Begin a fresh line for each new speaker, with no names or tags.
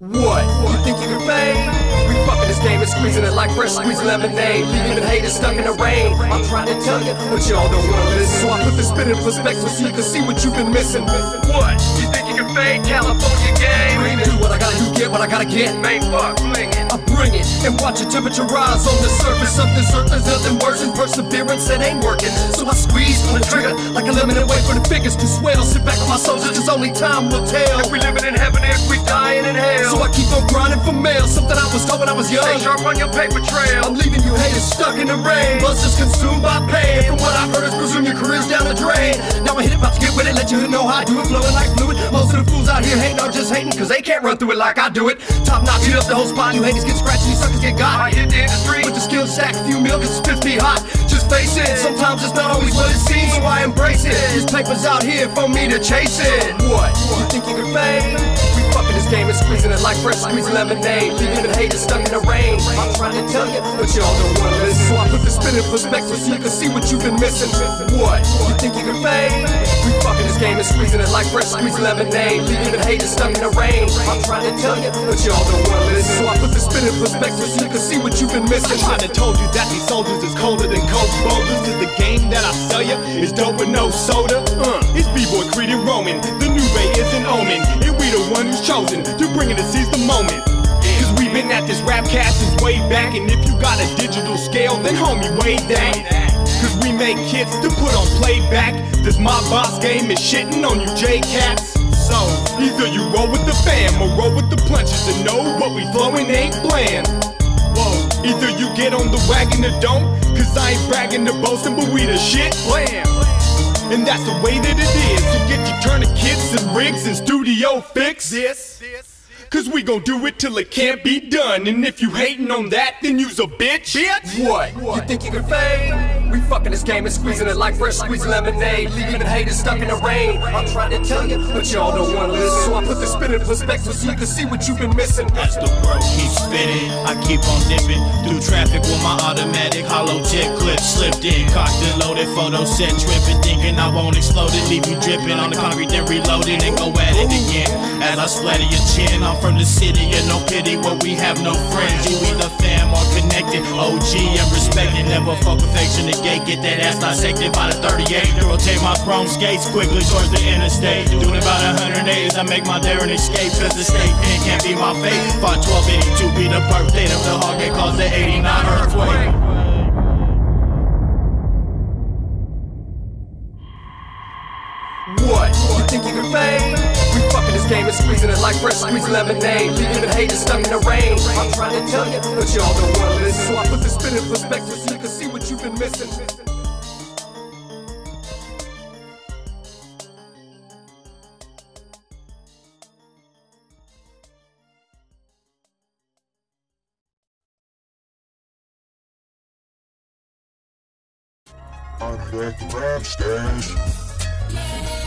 What? You think you can fade? We fucking this game and squeezing it like fresh squeezed lemonade. Leaving the haters stuck in the rain. I'm trying to tell you, but y'all don't wanna listen. So I put this spin in perspective so you can see what you've been missing. What? You think you can fade? California what I gotta get. Main fuck, bling it. I bring it and watch the temperature rise on the surface. Something certain, there's nothing worse than perseverance that ain't working. So I squeeze on the trigger like a lemon and wait for the figures to swell. Sit back on my soldiers, cause only time will tell. If we living in heaven, if we dying in hell. So I keep on grinding for mail, something I was told when I was young. Stay sharp on your paper trail. I'm leaving you haters stuck in the rain. Busters consumed by pain. From what I've heard, it's presume your career's down the drain. Now I hit it, about to get with it, let you know how I do it, flowing like fluid. Of the fools out here hating are just hating, cause they can't run through it like I do it. Top notch, hit up the whole spot, you haters get scratched, you suckers get got. I hit the industry with the skill stack, a few mil, cause it's 50 hot. Just face it, sometimes it's not always what it seems, so I embrace it. This paper's out here for me to chase it. What? You think you can fade? Like fresh squeezed lemonade. Leaving the haters stuck in the rain. I'm trying to tell you, but y'all don't wanna listen. So I put this spin in perspective so you can see what you've been missing. What? You think you can fade? We fucking this game and squeezing it like fresh squeezed lemonade. Leaving the haters stuck in the rain. I'm trying to tell you, but y'all don't wanna listen. So I put this spin in perspective so you can see what you've been missing.
I kinda told you that these soldiers is colder than cold boulders. Cause the game that I sell you is dope with no soda. Uh, it's V-Boy Creed and Roman. The new Ray is an omen. And one who's chosen to bring it to seize the moment. Cause we've been at this rap cast since way back. And if you got a digital scale, then homie, weigh that. Cause we make hits to put on playback. This my boss game is shitting on you J-Cats. So, either you roll with the fam or roll with the punches to know what we flowing ain't bland. Whoa, either you get on the wagon or don't, cause I ain't bragging or boasting, but we the shit blam. And that's the way that it is. So get your tourniquets and rigs and studio fix this. Cause we gon' do it till it can't be done. And if you hating on that, then you's a bitch. Bitch!
What? You think you can fade? We fucking this game and squeezing it like fresh squeezed lemonade. Leaving the haters stuck in the rain. I'm trying to tell you, but y'all don't wanna listen. So I put the spin in perspective so you can see what you've been missing.
As the world keeps spinning, I keep on dipping through traffic with my automatic hollow tip clip slipped in, cocked and loaded, photo set tripping, thinking I won't explode it, leave you dripping on the concrete, then reload and go at it again. As I splatter your chin, I'm from the city and no pity where we have no friends. You either OG and respected. Never fuck perfection, the gate get that ass dissected by the 38. To rotate my chrome skates quickly towards the interstate. Doing about a hundred days, I make my daring escape. Cause the state pen can't be my fate. Fought 1282 be the birthday of the hawk that caused the 89 earthquake.
What? You think you can fade? This game is squeezing it like fresh squeezed lemonade. Leaving haters stuck in the rain. I'm trying to tell you, but y'all don't wanna listen. So I put the spin in perspective so you can see what you've been missing.
I'm rap stage.